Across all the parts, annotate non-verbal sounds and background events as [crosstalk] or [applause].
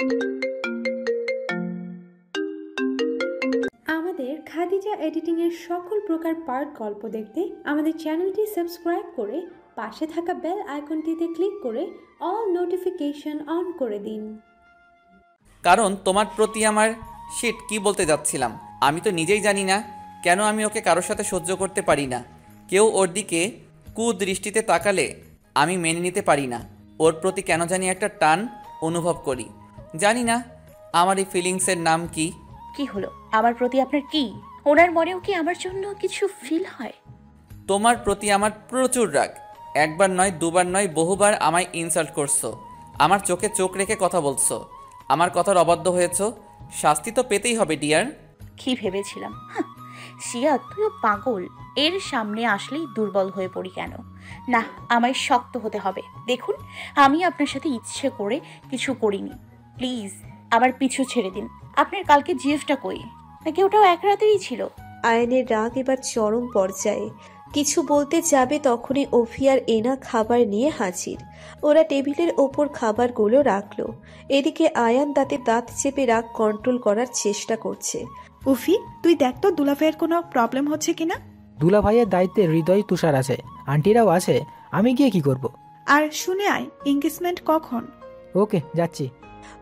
আমাদের খাদিজা এডিটিংয়ের সকল প্রকার পার্ট গল্প দেখতে আমাদের চ্যানেলটি সাবস্ক্রাইব করে পাশে থাকা বেল আইকনটিতে ক্লিক করে অল নোটিফিকেশন অন করে দিন। কারণ তোমার প্রতি আমার শিট কি বলতে যাচ্ছিলাম? আমি তো নিজেই জানি না কেন আমি ওকে কারোর সাথে সহ্য করতে পারি না। কেউ ওর দিকে কুদৃষ্টিতে তাকালে আমি মেনে নিতে পারি না। ওর প্রতি কেন জানি একটা টান অনুভব করি। জানি না আমার এই ফিলিংসের নাম কি। কি হলো? আমার প্রতি আপনার কি? ওনার মনেও কি আমার জন্য কিছু ফিল হয়? তোমার প্রতি আমার প্রচুর রাগ। একবার নয় দুবার নয় বহুবার আমায় ইনসাল্ট করছ। আমার চোখে চোখ রেখে কথা বলছো। আমার কথার অবাধ্য হয়েছ। শাস্তি তো পেতেই হবে ডিয়ার কি ভেবেছিলাম? শিয়া তুইও পাগল। এর সামনে আসলেই দুর্বল হয়ে পড়ি কেন? না আমায় শক্ত হতে হবে। দেখুন আমি আপনার সাথে ইচ্ছে করে কিছু করিনি। প্লিজ আমার পিছু ছেড়ে দিন। আপনার কালকে জিএফটা কই? নাকি ওটাও এক রাতেই ছিল? আয়নের রাগ এবার চরম পর্যায়ে। কিছু বলতে যাবে তখনই অফিয়ার এনা খাবার নিয়ে হাজির। ওরা টেবিলের ওপর খাবারগুলো রাখল। এদিকে আয়ান দাঁতে দাঁত চেপে রাগ কন্ট্রোল করার চেষ্টা করছে। উফি তুই দেখ তো দুলাভাইয়ের কোনো প্রবলেম হচ্ছে কিনা? দুলা ভাইয়ের দায়িত্বে হৃদয় তুষার আছে। আন্টিরাও আছে। আমি গিয়ে কি করব? আর শুনে আয় এঙ্গেজমেন্ট কখন? ওকে যাচ্ছি।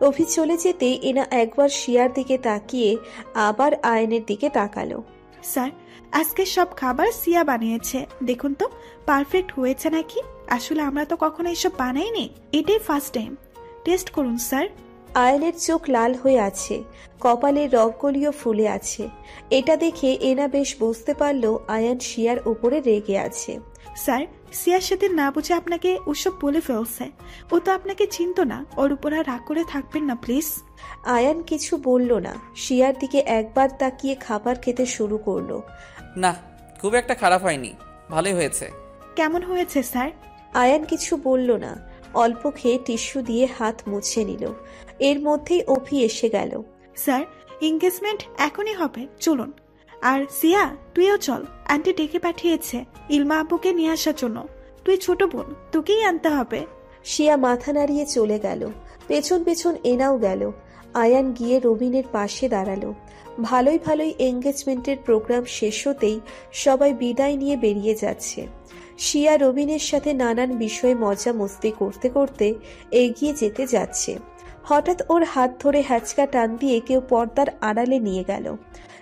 অভি চলে যেতে এনা একবার শিয়ার দিকে তাকিয়ে আবার আয়নের দিকে তাকালো। স্যার আজকে সব খাবার সিয়া বানিয়েছে। দেখুন তো পারফেক্ট হয়েছে নাকি? আসলে আমরা তো কখনো এসব বানাইনি। এটাই ফার্স্ট টাইম টেস্ট করুন স্যার। আয়নের চোখ লাল হয়ে আছে কপালের রগগুলিও ফুলে আছে। এটা দেখে এনা বেশ বুঝতে পারল আয়ান শিয়ার উপরে রেগে আছে। স্যার সিয়ার সাথে না বুঝে আপনাকে ওসব বলে ফেলছে। ও তো আপনাকে চিনতো না। ওর উপর আর রাগ করে থাকবেন না প্লিজ। আয়ান কিছু বলল না। শিয়ার দিকে একবার তাকিয়ে খাবার খেতে শুরু করল। না খুব একটা খারাপ হয়নি। ভালোই হয়েছে। কেমন হয়েছে স্যার? আয়ান কিছু বলল না। অল্প খেয়ে টিস্যু দিয়ে হাত মুছে নিল। এর মধ্যেই অভি এসে গেল। স্যার এঙ্গেজমেন্ট এখনই হবে। চলুন। আর সিয়া, তুইও চল। আন্টি ডেকে পাঠিয়েছে। ইলমা আব্বুকে নিয়ে আসার জন্য। তুই ছোট বোন, তোকেই আনতে হবে। শিয়া মাথা নাড়িয়ে চলে গেল। পেছন পেছন এনাও গেল। আয়ান গিয়ে রবিনের পাশে দাঁড়াল। ভালোই ভালোই এঙ্গেজমেন্টের প্রোগ্রাম শেষ হতেই সবাই বিদায় নিয়ে বেরিয়ে যাচ্ছে। শিয়া রবিনের সাথে নানান বিষয়ে মজা মস্তি করতে করতে এগিয়ে যেতে যাচ্ছে। হঠাৎ ওর হাত ধরে হ্যাচকা টান দিয়ে কেউ পর্দার আড়ালে নিয়ে গেল।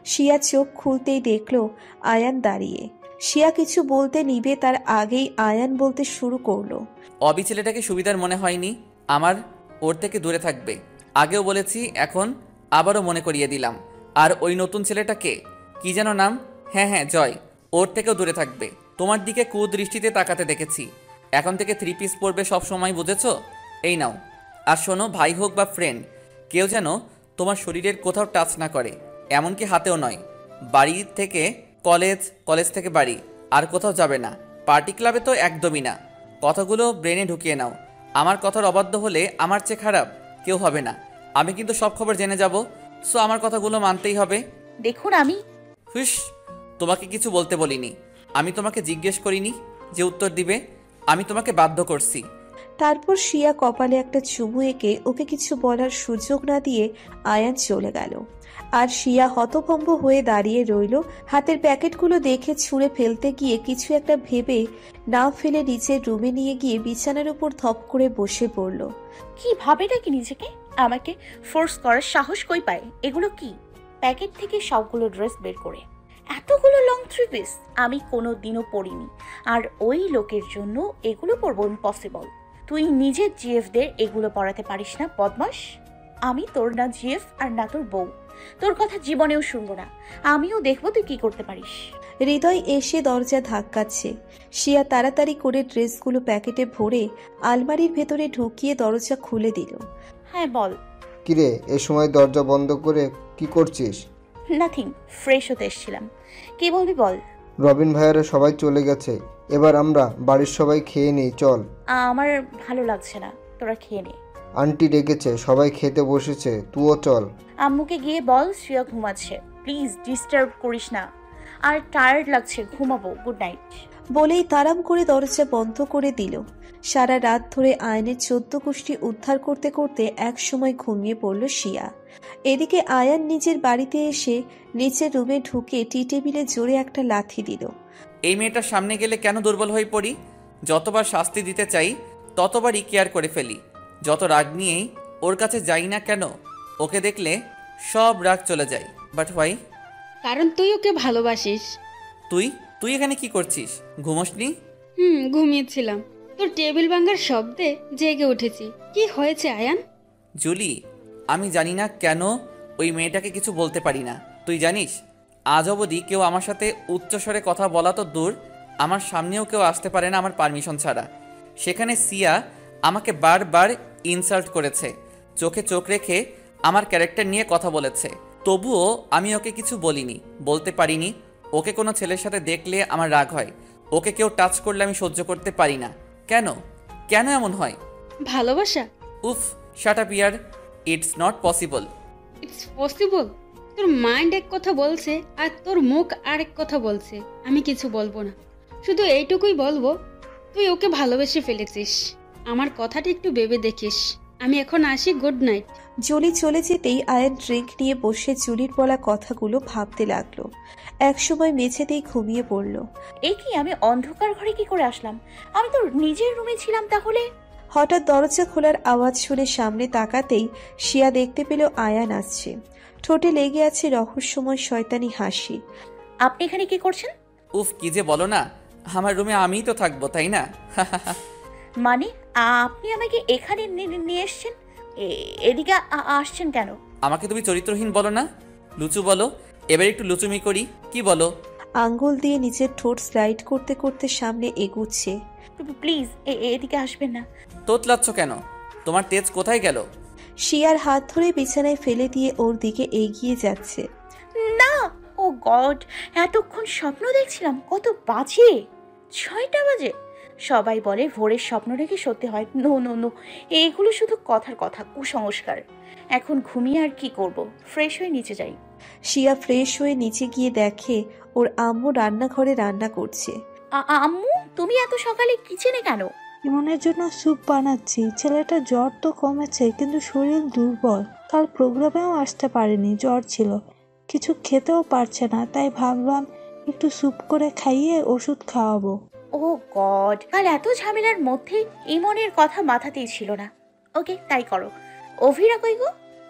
শিয়া চোখ খুলতেই দেখল আয়ান দাঁড়িয়ে। শিয়া কিছু বলতে নিবে তার আগেই আয়ান বলতে শুরু করল। অবি ছেলেটাকে সুবিধার মনে হয়নি। আমার ওর থেকে দূরে থাকবে। আগেও বলেছি, এখন আবারও মনে করিয়ে দিলাম। আর ওই নতুন ছেলেটাকে কি? যেন নাম? হ্যাঁ হ্যাঁ জয়। ওর থেকেও দূরে থাকবে। তোমার দিকে কুদৃষ্টিতে তাকাতে দেখেছি। এখন থেকে থ্রি পিস পড়বে সব সময় বুঝেছ? এই নাও। আর শোনো, ভাই হোক বা ফ্রেন্ড কেউ যেন তোমার শরীরের কোথাও টাচ না করে। এমনকি হাতেও নয়। বাড়ি থেকে কলেজ কলেজ থেকে বাড়ি আর কোথাও যাবে না। পার্টি ক্লাবে তো একদমই না। কথাগুলো ব্রেনে ঢুকিয়ে নাও। আমার কথার অবাধ্য হলে আমার চেয়ে খারাপ কেউ হবে না। আমি কিন্তু সব খবর জেনে যাব। সো আমার কথাগুলো মানতেই হবে। দেখুন আমি। হুস তোমাকে কিছু বলতে বলিনি। আমি তোমাকে জিজ্ঞেস করিনি যে উত্তর দিবে। আমি তোমাকে বাধ্য করছি। তারপর শিয়া কপালে একটা চুমু এঁকে ওকে কিছু বলার সুযোগ না দিয়ে আয়ান চলে গেল। আর শিয়া হতভম্ব হয়ে দাঁড়িয়ে রইল। হাতের প্যাকেটগুলো দেখে ছুঁড়ে ফেলতে গিয়ে কিছু একটা ভেবে না ফেলে নিচের রুমে নিয়ে গিয়ে বিছানার উপর থপ করে বসে পড়ল। কি ভাবে নাকি নিজেকে? আমাকে ফোর্স করার সাহস কই পায়? এগুলো কি? প্যাকেট থেকে সবগুলো ড্রেস বের করে। এতগুলো লং থ্রি পিস আমি কোনো দিনও পরিনি। আর ওই লোকের জন্য এগুলো পরবো ইম্পসিবল তুই নিজের জিএফদের এগুলো পড়াতে পারিস না বদমাস আমি তোর না জিএফ আর না তোর বউ। তোর কথা জীবনেও শুনব না। আমিও দেখব তুই কি করতে পারিস। হৃদয় এসে দরজা ধাক্কাচ্ছে। শিয়া তাড়াতাড়ি করে ড্রেসগুলো প্যাকেটে ভরে আলমারির ভেতরে ঢুকিয়ে দরজা খুলে দিল। হ্যাঁ বল। কিরে এ সময় দরজা বন্ধ করে কি করছিস? নাথিং ফ্রেশ হতে এসেছিলাম। কি বলবি বল? রবিন ভাইয়ারা সবাই চলে গেছে। এবার আমরা বাড়ির সবাই খেয়ে নেই চল। আমার ভালো লাগছে না। তোরা খেয়ে নে। আন্টি ডেকেছে সবাই খেতে বসেছে তুইও চল। আম্মুকে গিয়ে বল শ্রেয়া ঘুমাচ্ছে। প্লিজ ডিস্টার্ব করিস না। আর টায়ার্ড লাগছে ঘুমাবো গুড নাইট বলেই তাড়াম করে দরজা বন্ধ করে দিল। সারা রাত ধরে আয়নের চোদ্দ গোষ্ঠী উদ্ধার করতে করতে এক সময় ঘুমিয়ে পড়ল শিয়া। এদিকে আয়ান নিজের বাড়িতে এসে নিচের রুমে ঢুকে টি টেবিলে জোরে একটা লাথি দিল। এই মেয়েটার সামনে গেলে কেন দুর্বল হয়ে পড়ি? যতবার শাস্তি দিতে চাই ততবারই কেয়ার করে ফেলি। যত রাগ নিয়েই ওর কাছে যাই না কেন ওকে দেখলে সব রাগ চলে যায়। বাট হোয়াই কারণ তুই ওকে ভালোবাসিস। তুই? তুই এখানে কি করছিস? ঘুমোসনি? হুম ঘুমিয়েছিলাম। তোর টেবিল ভাঙার শব্দে জেগে উঠেছি। কি হয়েছে আয়ান? জুলি আমি জানি না কেন ওই মেয়েটাকে কিছু বলতে পারি না। তুই জানিস আজ অবধি কেউ আমার সাথে উচ্চস্বরে কথা বলা তো দূর আমার সামনেও কেউ আসতে পারে না আমার পারমিশন ছাড়া। সেখানে সিয়া আমাকে বারবার ইনসাল্ট করেছে। চোখে চোখ রেখে আমার ক্যারেক্টার নিয়ে কথা বলেছে। তবুও আমি ওকে কিছু বলিনি বলতে পারিনি। ওকে কোনো ছেলের সাথে দেখলে আমার রাগ হয়। ওকে কেউ টাচ করলে আমি সহ্য করতে পারি না। কেন? কেন এমন হয়? ভালোবাসা? উফ shut up year. It's not possible it's possible তোর মাইন্ড এক কথা বলছে আর তোর মুখ আরেক কথা বলছে। আমি কিছু বলব না। শুধু এইটুকুই বলব তুই ওকে ভালোবেসে ফেলেছিস। আমার কথাটা একটু ভেবে দেখিস। আমি এখন আসি গুড নাইট জলি চলে যেতেই আয়ান ড্রিঙ্ক নিয়ে বসে জুলির বলা কথাগুলো ভাবতে লাগল। একসময় মেঝেতেই ঘুমিয়ে পড়ল। এ কি আমি অন্ধকার ঘরে কি করে আসলাম? আমি তো নিজের রুমে ছিলাম তাহলে। হঠাৎ দরজা খোলার আওয়াজ শুনে সামনে তাকাতেই শিয়া দেখতে পেল আয়ান আসছে। ঠোঁটে লেগে আছে রহস্যময় শয়তানি হাসি। আপনি এখানে কি করছেন? উফ কি যে বলো না আমার রুমে আমিই তো থাকব তাই না? [laughs] মানে আপনি আমাকে এখানে নিয়ে এসছেন? এ- এদিকে আসছেন কেন? আমাকে তুমি চরিত্রহীন বলো না। লুচু বলো। এবার একটু লুচুমি করি। কি বলো? আঙ্গুল দিয়ে নিচের ঠোঁট স্লাইড করতে করতে সামনে এগুচ্ছে। প্লিজ এদিকে আসবেন না। তোতলাচ্ছ কেন? তোমার তেজ কোথায় গেল? শিয়ার হাত ধরে বিছানায় ফেলে দিয়ে ওর দিকে এগিয়ে যাচ্ছে। না! ও গড এতক্ষণ স্বপ্ন দেখছিলাম কত বাজে! ছয়টা বাজে। সবাই বলে ভোরের স্বপ্ন রেখে সত্যি হয়? নো নো নো এগুলো শুধু কথার কথা কুসংস্কার। এখন ঘুমিয়ে আর কি করব? ফ্রেশ হয়ে নিচে যাই। শিয়া ফ্রেশ হয়ে নিচে গিয়ে দেখে ওর আম্মু রান্নাঘরে রান্না করছে। আম্মু তুমি এত সকালে কিচেনে কেন? ইমনের জন্য স্যুপ বানাচ্ছি। ছেলেটা জ্বর তো কমেছে কিন্তু শরীর দুর্বল। কাল প্রোগ্রামেও আসতে পারেনি জ্বর ছিল। কিছু খেতেও পারছে না তাই ভাবলাম একটু স্যুপ করে খাইয়ে ওষুধ খাওয়াবো। ও গড কাল এত ঝামেলার মধ্যে ইমনের কথা মাথাতেই ছিল না। ওকে তাই করো। অভিরা কই গো?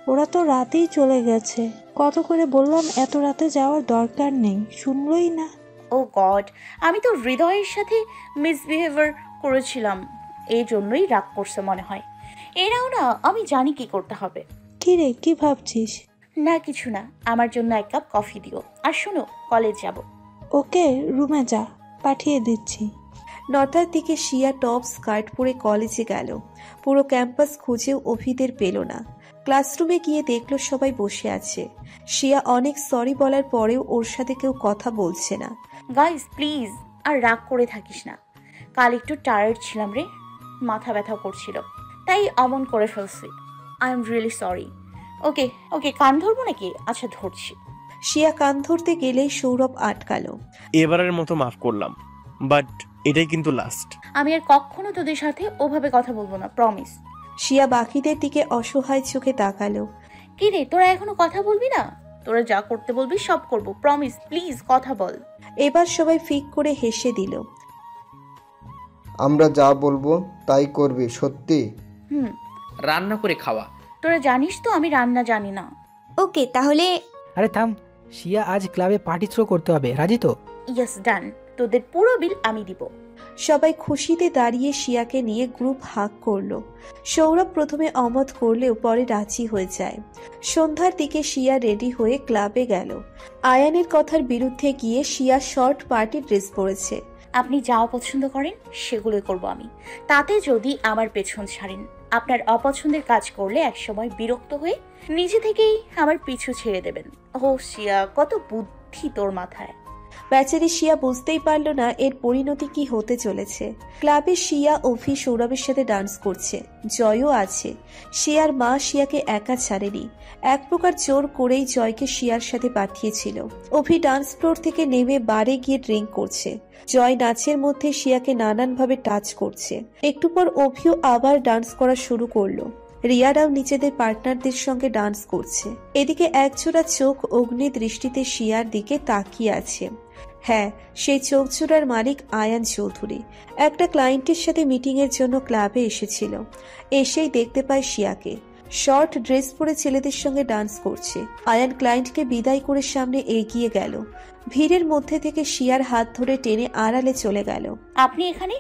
ওরা তো রাতেই চলে গেছে। কত করে বললাম এত রাতে যাওয়ার দরকার নেই শুনলই না। ও গড আমি তো হৃদয়ের সাথে মিসবিহেভার করেছিলাম। এই জন্যই রাগ করছে মনে হয়। এরাও না আমি জানি কি করতে হবে। কি রে কি ভাবছিস? না কিছু না। আমার জন্য এক কাপ কফি দিও। আর শোনো কলেজ যাব। ওকে রুমে যা। পাঠিয়ে দিচ্ছি। নটার দিকে শিয়া টপ স্কার্ট পরে কলেজে গেল। পুরো ক্যাম্পাস খুঁজেও অভিদের পেল না। ক্লাসরুমে গিয়ে দেখল সবাই বসে আছে। শিয়া অনেক সরি বলার পরেও ওর সাথে কেউ কথা বলছে না। গাইস, প্লিজ, আর রাগ করে থাকিস না। কাল একটু টায়ার্ড ছিলাম রে। মাথা ব্যথা করছিল। তাই অমন করে ফেলছি। I am really sorry. Okay okay, কান ধরবো নাকি? আচ্ছা ধরছি। শিয়া কান ধরতে গেলেই সৌরভ আটকালো। এবারের মতো মাফ করলাম বাট এটাই কিন্তু লাস্ট আমি আর কখনো তোদের সাথে ওভাবে কথা বলব না প্রমিস শিয়া বাকিদের দিকে অসহায় চোখে তাকালো। কি রে তোরা এখনও কথা বলবি না? তোরা যা করতে বলবি সব করব প্রমিস প্লিজ কথা বল। এবার সবাই ফিক করে হেসে দিল। আমরা যা বলব তাই করবি সত্যি? হুম। রান্না করে খাওয়া। তোরা জানিস তো আমি রান্না জানি না। ওকে তাহলে আরে থাম শিয়া আজ ক্লাবে পার্টি থ্রো করতে হবে রাজি তো? ইয়েস ডান তোদের পুরো বিল আমি দিব। সবাই খুশিতে দাঁড়িয়ে শিয়াকে নিয়ে গ্রুপ হাক করল। সৌরভ প্রথমে অমত করলেও পরে রাজি হয়ে যায়। সন্ধ্যার দিকে শিয়া রেডি হয়ে ক্লাবে গেল। আয়ানের কথার বিরুদ্ধে গিয়ে শিয়া শর্ট পার্টি ড্রেস পরেছে। আপনি যা পছন্দ করেন সেগুলোই করব আমি। তাতে যদি আমার পেছন ছাড়েন। আপনার অপছন্দের কাজ করলে একসময় বিরক্ত হয়ে নিজে থেকেই আমার পিছু ছেড়ে দেবেন। ও শিয়া, কত বুদ্ধি তোর মাথায়। বেচারি শিয়া বুঝতেই পারল না এর পরিণতি কি হতে চলেছে। ক্লাবে শিয়া, অভি, সৌরভের সাথে ডান্স করছে। জয়ও আছে। শিয়ার মা শিয়াকে একা ছাড়েনি। এক প্রকার জোর করেই জয়কে শিয়ার সাথে পাঠিয়েছিল। অভি ডান্স ফ্লোর থেকে নেমে বারে গিয়ে ড্রিঙ্ক করছে। জয় নাচের মধ্যে শিয়াকে নানানভাবে টাচ করছে। একটু পর অভিও আবার ডান্স করা শুরু করল। রিয়ারাও নিজেদের পার্টনারদের সঙ্গে ডান্স করছে। এদিকে একজোড়া চোখ অগ্নি দৃষ্টিতে শিয়ার দিকে তাকিয়ে আছে। হ্যাঁ সেই চোখজোড়ার মালিক আয়ান চৌধুরী। একটা ক্লায়েন্টের সাথে মিটিংয়ের জন্য ক্লাবে এসেছিল। এসেই দেখতে পায় শিয়াকে। শর্ট ড্রেস পরে ছেলেদের সঙ্গে ডান্স করছে। আয়ান ক্লায়েন্টকে বিদায় করে সামনে এগিয়ে গেল। ভিড়ের মধ্যে থেকে শিয়ার হাত ধরে টেনে আড়ালে চলে গেল। আপনি এখানে?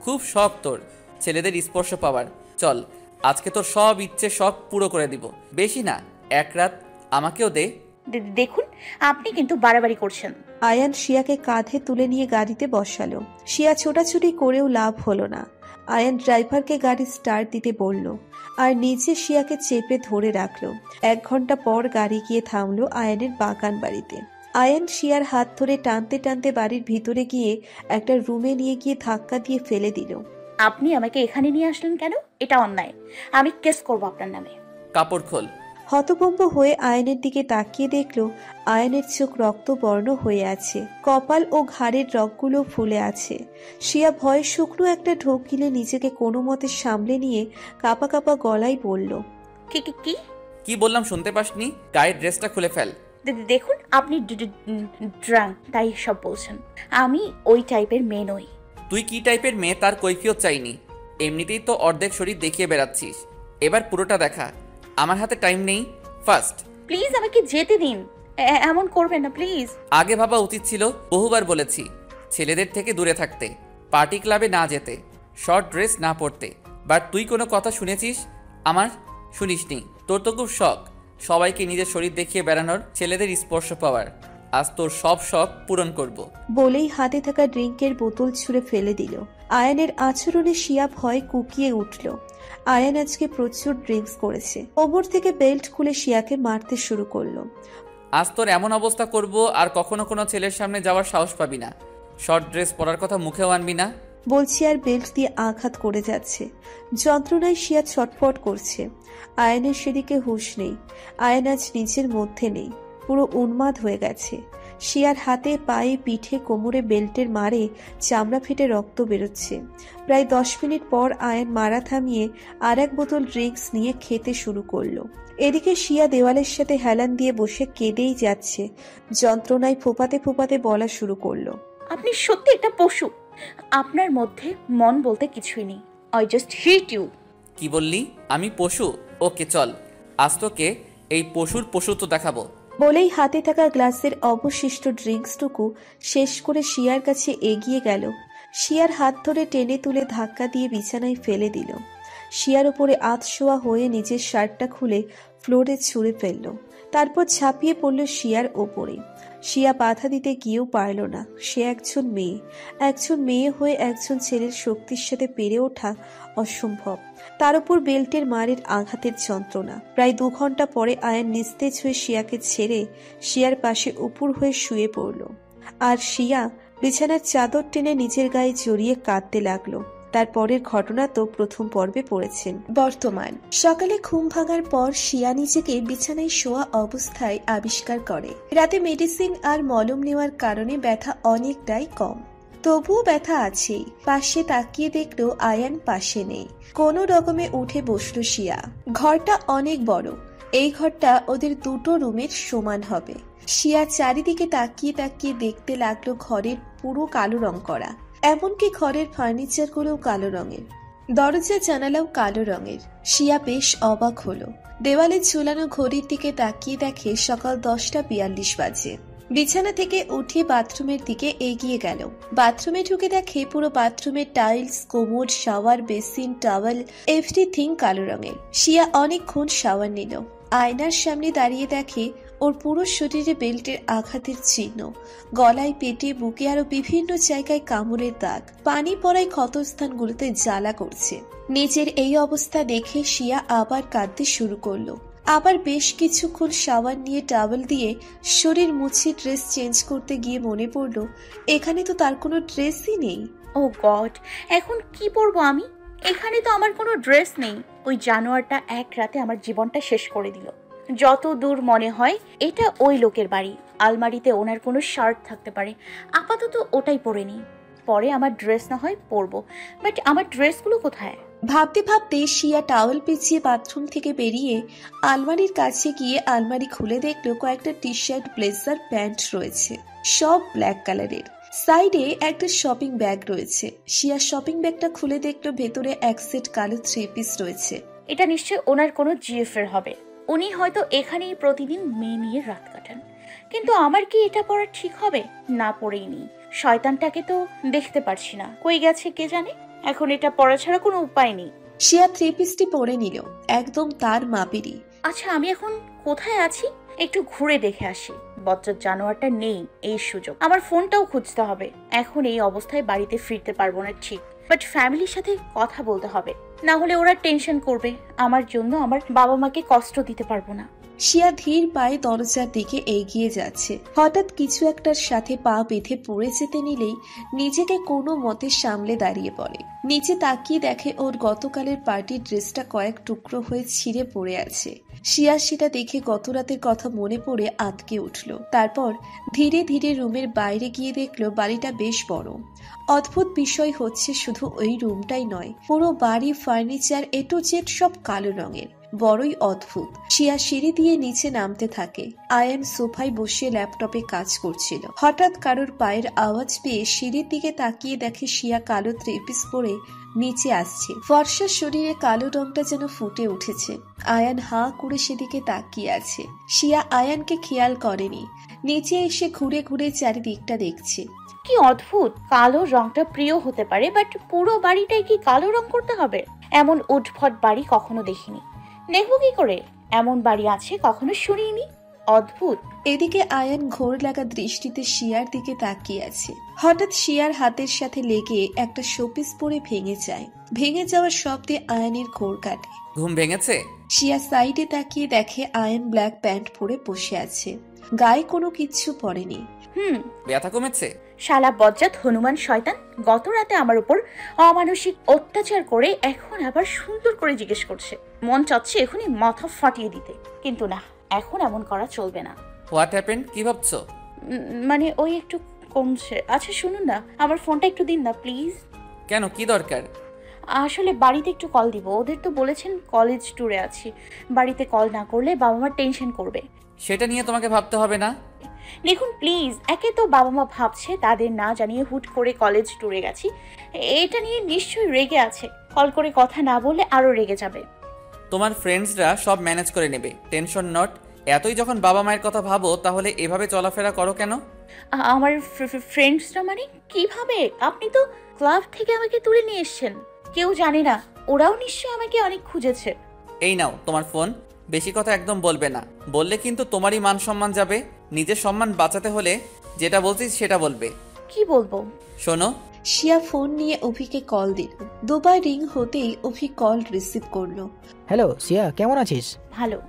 খুব শখ তোর ছেলেদের স্পর্শ পাওয়ার। চল আজকে তোর সব ইচ্ছে সব পুরো করে দিব। বেশি না এক রাত আমাকেও দে। দে- দেখুন আপনি কিন্তু বাড়াবাড়ি করছেন। আয়ান শিয়াকে কাঁধে তুলে নিয়ে গাড়িতে বসালো। শিয়া ছোটাছুটি করেও লাভ হলো না। আয়ান ড্রাইভারকে গাড়ি স্টার্ট দিতে বলল আর নিজে শিয়াকে চেপে ধরে রাখল। এক ঘণ্টা পর গাড়ি গিয়ে থামলো আয়ানের বাগান বাড়িতে। আয়ান শিয়ার হাত ধরে টানতে টানতে বাড়ির ভিতরে গিয়ে একটা রুমে নিয়ে গিয়ে ধাক্কা দিয়ে ফেলে দিল। আপনি আমাকে এখানে নিয়ে আসলেন কেন? এটা অন্যায়। আমি কেস করব আপনার নামে। কাপড় খোল। হতভম্ব হয়ে আয়নের দিকে তাকিয়ে দেখল আয়নের চোখ রক্তবর্ণ হয়ে আছে কপাল ও ঘাড়ের রগগুলো ফুলে আছে। শিয়া ভয়ে শুকনো একটা ঢোক গিলে নিজেকে কোনো মতে সামলে নিয়ে কাপা কাপা গলায় বলল কি কি কি? কি বললাম শুনতে পাসনি? গায়ের ড্রেসটা খুলে ফেল। দে- দেখুন আপনি ড্রাঙ্ক তাই সব বলছেন। আমি ওই টাইপের মেয়ে নই। তুই কি টাইপের মেয়ে তার কৈফিয়ত চাইনি? এমনিতেই তো অর্ধেক শরীর দেখিয়ে বেড়াচ্ছিস। এবার পুরোটা দেখা। আমার হাতে টাইম নেই ফার্স্ট প্লিজ আমাকে যেতে দিন। এ- এমন করবেন না প্লিজ আগে ভাবা উচিত ছিল বহুবার বলেছি ছেলেদের থেকে দূরে থাকতে পার্টি ক্লাবে না যেতে শর্ট ড্রেস না পরতে। বাট তুই কোনো কথা শুনেছিস? আমার শুনিসনি। তোর তো খুব শখ। সবাইকে নিজের শরীর দেখিয়ে বেড়ানোর ছেলেদের স্পর্শ পাওয়ার। আজ তোর সব শখ পূরণ করব। বলেই হাতে থাকা ড্রিঙ্কের বোতল ছুঁড়ে ফেলে দিল। আয়ানের আচরণে শিয়া ভয় কুকিয়ে উঠল। আয়ান আজকে প্রচুর ড্রিঙ্কস করেছে। ওপর থেকে বেল্ট খুলে শিয়াকে মারতে শুরু করল। আজ তোর এমন অবস্থা করব আর কখনো কোনো ছেলের সামনে যাওয়ার সাহস পাবি না। শর্ট ড্রেস পরার কথা মুখেও আনবি না। বলছি আর বেল্ট দিয়ে আঘাত করে যাচ্ছে। যন্ত্রণায় শিয়া ছটফট করছে। আয়নের সেদিকে হুঁশ নেই। আয়ন আজ নিজের মধ্যে নেই। পুরো উন্মাদ হয়ে গেছে। শিয়ার হাতে পায়ে পিঠে কোমরে বেল্টের মারে চামড়া ফেটে রক্ত বেরোচ্ছে। প্রায় দশ মিনিট পর আয়ন মারা থামিয়ে আর এক বোতল ড্রিঙ্কস নিয়ে খেতে শুরু করল। এদিকে শিয়া দেওয়ালের সাথে হেলান দিয়ে বসে কেঁদেই যাচ্ছে। যন্ত্রণায় ফোপাতে ফোপাতে বলা শুরু করল। আপনি সত্যি একটা পশু। আপনার মধ্যে মন বলতে কিছুই নেই। আই জাস্ট হিট ইউ কি বললি? আমি পশু? ওকে চল। আজ তোকে এই পশুর পশু তো দেখাবো। বলেই হাতে থাকা গ্লাসের অবশিষ্ট ড্রিঙ্কসটুকু শেষ করে শিয়ার কাছে এগিয়ে গেল। শিয়ার হাত ধরে টেনে তুলে ধাক্কা দিয়ে বিছানায় ফেলে দিল। শিয়ার উপরে আতশোয়া হয়ে নিজের শার্টটা খুলে ফ্লোরে ছুঁড়ে ফেলল। তারপর ঝাঁপিয়ে পড়ল শিয়ার ওপরে। শিয়া বাধা দিতে গিয়েও পারল না। সে একজন মেয়ে। একজন মেয়ে হয়ে একজন ছেলের শক্তির সাথে পেরে ওঠা অসম্ভব। তার উপর বেল্টের মারের আঘাতের যন্ত্রণা। প্রায় দু ঘণ্টা পরে আয়ান নিস্তেজ হয়ে শিয়াকে ছেড়ে শিয়ার পাশে উপুর হয়ে শুয়ে পড়ল। আর শিয়া বিছানার চাদর টেনে নিজের গায়ে জড়িয়ে কাঁদতে লাগল। তার পরের ঘটনা তো প্রথম পর্বে পড়েছেন। বর্তমান, সকালে ঘুম ভাঙার পর শিয়া নিজেকে বিছানায় শোয়া অবস্থায় আবিষ্কার করে। রাতে মেডিসিন আর মলম নেওয়ার কারণে ব্যথা অনেকটাই কম। তবুও ব্যথা আছেই, পাশে তাকিয়ে দেখল আয়ান পাশে নেই। কোনো রকমে উঠে বসল শিয়া। ঘরটা অনেক বড়, এই ঘরটা ওদের দুটো রুমের সমান হবে। শিয়া চারিদিকে তাকিয়ে তাকিয়ে দেখতে লাগল ঘরের পুরো কালো রং করা। এমনকি ঘরের ফার্নিচার গুলোও কালো রঙের। দরজা জানালাও কালো রঙের। শিয়া বেশ অবাক হলো। দেওয়ালে ঝুলানো ঘড়ির দিকে তাকিয়ে দেখে সকাল দশটা বিয়াল্লিশ বাজে। বিছানা থেকে উঠে বাথরুমের দিকে এগিয়ে গেল। বাথরুমে ঢুকে দেখে পুরো বাথরুমের tiles commode shower, basin, towel, everything কালো রঙের। শিয়া অনেকক্ষণ শাওয়ার নিল। আয়নার সামনে দাঁড়িয়ে দেখে ওর পুরো শরীরে বেল্টের আঘাতের চিহ্ন। গলায়, পেটে, বুকে আরও বিভিন্ন জায়গায় কামড়ের দাগ। পানি পড়ায় ক্ষতস্থানগুলোতে জ্বালা করছে। নিজের এই অবস্থা দেখে শিয়া আবার কাঁদতে শুরু করল। আবার বেশ কিছুক্ষণ সাবান নিয়ে টাওয়েল দিয়ে শরীর মুছে ড্রেস চেঞ্জ করতে গিয়ে মনে পড়ল, এখানে তো তার কোনো ড্রেসই নেই। ও গড, এখন কি পরবো আমি? এখানে তো আমার কোনো ড্রেস নেই। ওই জানোয়ারটা এক রাতে আমার জীবনটা শেষ করে দিল। যত দূর মনে হয় এটা ওই লোকের বাড়ি। আলমারিতে ওনার কোনো শার্ট থাকতে পারে। আপাতত ওটাই পরে নিই। পরে আমার ড্রেস না হয় পরবো। বাট আমার ড্রেসগুলো কোথায়? ভাবতে ভাবতে শিয়া টাওয়েল পেঁচিয়ে বাথরুম থেকে বেরিয়ে আলমারির কাছে গিয়ে আলমারি খুলে দেখল কয়েকটা টি শার্ট ব্লেজার প্যান্ট রয়েছে। সব ব্ল্যাক কালারের। সাইডে একটা শপিং ব্যাগ রয়েছে। শিয়া শপিং ব্যাগটা খুলে দেখল ভেতরে এক সেট কালো থ্রি পিস রয়েছে। এটা নিশ্চয় ওনার কোনো জিএফ এর হবে। উনি হয়তো এখানেই প্রতিদিন মেয়ে নিয়ে রাত কাটান। কিন্তু আমার কি এটা পড়া ঠিক হবে? না পড়েই নি শয়তানটাকে তো দেখতে পারছি না। কই গেছে কে জানে? এখন এটা পড়া ছাড়া কোনো উপায় নেই। শিয়া থ্রি পিসটি পরে নিল একদম তার মাপেরই আচ্ছা আমি এখন কোথায় আছি? একটু ঘুরে দেখে আসি। বজ্জার জানোয়ারটা নেই এই সুযোগ। আমার ফোনটাও খুঁজতে হবে। এখন এই অবস্থায় বাড়িতে ফিরতে পারব না ঠিক। বাট ফ্যামিলির সাথে কথা বলতে হবে। না হলে ওরা টেনশন করবে। আমার জন্য আমার বাবা মাকে কষ্ট দিতে পারব না। শিয়া ধীর পায়ে দরজার দিকে এগিয়ে যাচ্ছে। হঠাৎ কিছু একটার সাথে পা বেঁধে পড়ে যেতে নিলেই নিজেকে কোনো মতে সামলে দাঁড়িয়ে পড়ে। নিচে তাকিয়ে দেখে ওর গতকালের পার্টির ড্রেসটা কয়েক টুকরো হয়ে ছিঁড়ে পড়ে আছে। শিয়া সেটা দেখে গত রাতের কথা মনে পড়ে আটকে উঠল। তারপর ধীরে ধীরে রুমের বাইরে গিয়ে দেখল বাড়িটা বেশ বড়। অদ্ভুত বিষয় হচ্ছে শুধু ওই রুমটাই নয়, পুরো বাড়ি, ফার্নিচার এটো জেড সব কালো রঙের। বড়ই অদ্ভুত। শিয়া সিঁড়ি দিয়ে নিচে নামতে থাকে। আয়ান সোফায় বসে ল্যাপটপে কাজ করছিল। হঠাৎ কারোর পায়ের আওয়াজ পেয়ে সিঁড়ির দিকে তাকিয়ে দেখে শিয়া কালো থ্রিপিস পরে নিচে আসছে। ফর্সার শরীরে কালো রংটা যেন ফুটে উঠেছে। আয়ান হাঁ করে সেদিকে তাকিয়ে আছে। শিয়া আয়ানকে খেয়াল করেনি। নিচে এসে ঘুরে ঘুরে চারিদিকটা দেখছে। কি অদ্ভুত! কালো রংটা প্রিয় হতে পারে, বাট পুরো বাড়িটাই কি কালো রং করতে হবে? এমন উদ্ভট বাড়ি কখনো দেখিনি। দেখব কি করে? এমন বাড়ি আছে কখনো শুনিনি? অদ্ভুত। এদিকে আয়ান ঘোর লাগা দৃষ্টিতে শিয়ার দিকে তাকিয়ে আছে। হঠাৎ শিয়ার হাতের সাথে লেগে একটা শোপিস পরে ভেঙে যায়। ভেঙে যাওয়ার শব্দে আয়ানের ঘোর কাটে। ঘুম ভেঙেছে? শিয়া সাইডে তাকিয়ে দেখে আয়ান ব্ল্যাক প্যান্ট পরে বসে আছে। গায়ে কোনো কিচ্ছু পরেনি হুম। ব্যথা কমেছে? শালা বজ্জাত হনুমান শয়তান গত রাতে আমার উপর অমানসিক অত্যাচার করে এখন আবার সুন্দর করে জিজ্ঞেস করছে। মন চাচ্ছে এখনই মাথা ফাটিয়ে দিতে। কিন্তু না। এখন এমন করা চলবে না। হোয়াট হ্যাপেন কি ভাবছ? উম, মানে ওই একটু কমছে। আচ্ছা শুনুন না। আমার ফোনটা একটু দিন না প্লিজ। কেন? কি দরকার? আসলে বাড়িতে একটু কল দিব। ওদের তো বলেছেন কলেজ ট্যুরে আছি। বাড়িতে কল না করলে বাবা মা টেনশন করবে। সেটা নিয়ে তোমাকে ভাবতে হবে না? দেখুন প্লিজ। একে তো বাবা মা ভাবছে তাদের না জানিয়ে হুট করে কলেজ ট্যুরে গেছি। এটা নিয়ে নিশ্চয়ই রেগে আছে। কল করে কথা না বললে আরও রেগে যাবে। তোমার ফ্রেন্ডসরা সব ম্যানেজ করে নেবে। টেনশন নট এতই যখন বাবা মায়ের কথা ভাবো তাহলে এভাবে চলাফেরা করো কেন? আ- আমার ফ্রেন্ডসরা মানে কীভাবে? আপনি তো ক্লাব থেকে আমাকে তুলে নিয়ে এসেছেন। কেউ জানে না। ওরাও নিশ্চয়ই আমাকে অনেক খুঁজেছে। এই নাও তোমার ফোন বেশি কথা একদম বলবে না। বললে কিন্তু তোমারই মান সম্মান যাবে। নিজের সম্মান বাঁচাতে হলে যেটা বলছিস সেটা বলবে। কি বলব? শোনো। শিয়া ফোন নিয়ে অভিকে কল দিল। দুবার রিং হতেই অভি কল রিসিভ করল। হ্যালো সিয়া কেমন আছিস? ভালো।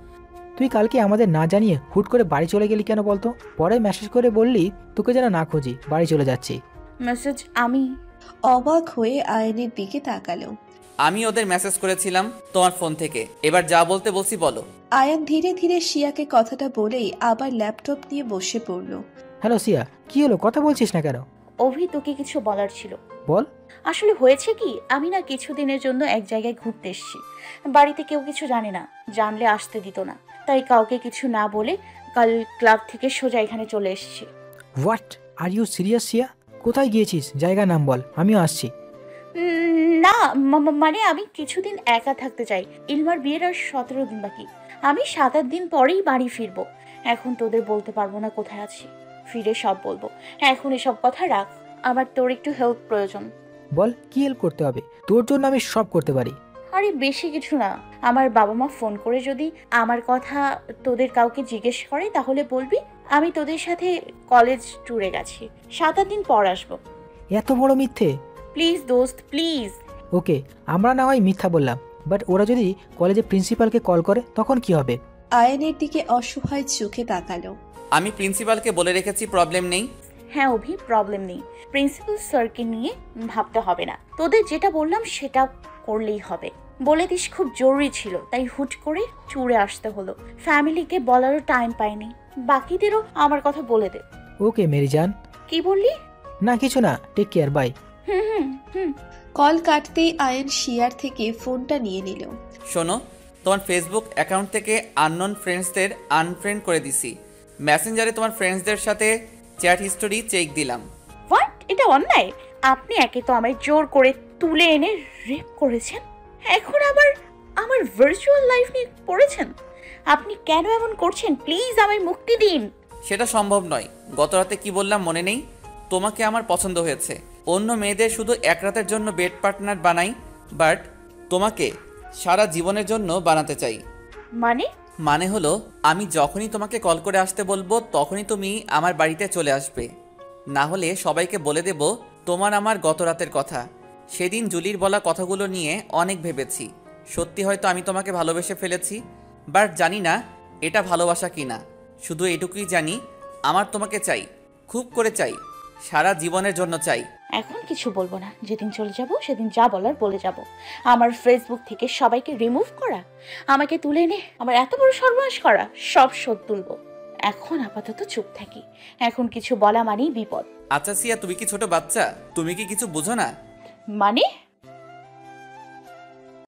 তুই কালকে আমাদের না জানিয়ে হুট করে বাড়ি চলে গেলি কেন বলতো? পরে মেসেজ করে বললি তোকে যেন না খুঁজি বাড়ি চলে যাচ্ছি। মেসেজ আমি? অবাক হয়ে আয়নের দিকে তাকালো। আমি ওদের মেসেজ করেছিলাম তোমার ফোন থেকে। এবার যা বলতে বলছি বলো। আয়ান ধীরে ধীরে শিয়াকে কথাটা বলেই আবার ল্যাপটপ নিয়ে বসে পড়ল। হ্যালো সিয়া কি হলো? কথা বলছিস না কেন? অভি তোকে কিছু বলার ছিল। বল। আসলে হয়েছে কি আমি না কিছুদিনের জন্য এক জায়গায় ঘুরতে এসেছি। বাড়িতে কেউ কিছু জানে না জানলে আসতে দিত না। তাই কাউকে কিছু না বলে কাল ক্লাব থেকে সোজা এখানে চলে এসেছি। What are you serious Siya? কোথায় গিয়েছিস? জায়গা নাম বল আমিও আসছি। না মানে আমি কিছুদিন একা থাকতে চাই। ইলমার বিয়ের আর সতেরো দিন বাকি। আমি সাত আট দিন পরেই বাড়ি ফিরবো। এখন তোদের বলতে পারব না কোথায় আছি। ফিরে সব বলব। হ্যাঁ এখন এসব কথা রাখ। আমার তোর একটু হেল্প প্রয়োজন। বল কি হেল্প করতে হবে? তোর জন্য আমি সব করতে পারি। আরে বেশি কিছু না। আমার বাবা মা ফোন করে যদি আমার কথা তোদের কাউকে জিজ্ঞেস করে তাহলে বলবি আমি তোদের সাথে কলেজ ট্যুরে গেছি। সাত আট দিন পর আসব। এত বড় মিথ্যে? প্লিজ দোস্ত প্লিজ ওকে আমরা না হয় মিথ্যা বললাম বাট ওরা যদি কলেজে প্রিন্সিপালকে কল করে তখন কি হবে? আয়ানের দিকে অসহায় চোখে তাকালো। আমি প্রিন্সিপালকে বলে রেখেছি প্রবলেম নেই। হ্যাঁ অভি প্রবলেম নেই। প্রিন্সিপাল স্যারকে নিয়ে ভাবতে হবে না। তোদের যেটা বললাম সেটা করলেই হবে। বলে দিস খুব জরুরি ছিল তাই হুট করে চুড়ে আসতে হলো। ফ্যামিলিকে বলারও টাইম পাইনি। বাকিদেরও আমার কথা বলে দে। ওকে মেরিজান। কি বললি? না কিছু না টেক কেয়ার বাই। হুম হুম হুম। কল কাটতেই আয়ান শিয়ার থেকে ফোনটা নিয়ে নিল। শোনো তোমার ফেসবুক অ্যাকাউন্ট থেকে আননোন ফ্রেন্ডসদের আনফ্রেন্ড করে দিছি। মেসেঞ্জারে তোমার ফ্রেন্ডসদের সাথে চ্যাট হিস্টোরি চেক দিলাম। হোয়াট এটা অন্যায়? আপনি একে তো আমায় জোর করে তুলে এনে রেপ করেছেন? এখন আবার আমার ভার্চুয়াল লাইফ নিয়ে পড়েছেন? আপনি কেন এমন করছেন? প্লিজ আমায় মুক্তি দিন। সেটা সম্ভব নয়। গত রাতে কি বললাম মনে নেই? তোমাকে আমার পছন্দ হয়েছে। অন্য মেয়েদের শুধু এক রাতের জন্য বেড পার্টনার বানাই বাট তোমাকে সারা জীবনের জন্য বানাতে চাই। মানে? মানে হলো, আমি যখনই তোমাকে কল করে আসতে বলব, তখনই তুমি আমার বাড়িতে চলে আসবে। না হলে সবাইকে বলে দেব, তোমার আমার গত রাতের কথা। সেদিন জুলির বলা কথাগুলো নিয়ে অনেক ভেবেছি। সত্যি হয়তো আমি তোমাকে ভালোবেসে ফেলেছি, বাট জানি না এটা ভালোবাসা কি না শুধু এটুকুই জানি, আমার তোমাকে চাই, খুব করে চাই, সারা জীবনের জন্য চাই। এখন কিছু বলব না। যেদিন চলে যাব সেদিন যা বলার বলে যাব। আমার ফেসবুক থেকে সবাইকে রিমুভ করা আমাকে তুলে এনে আমার এত বড় সর্বনাশ করা সব শোধ তুলবো। এখন আপাতত চুপ থাকি। এখন কিছু বলা মানেই বিপদ। আচ্ছা সিয়া তুমি কি ছোট বাচ্চা? তুমি কি কিছু বোঝো না? মানে?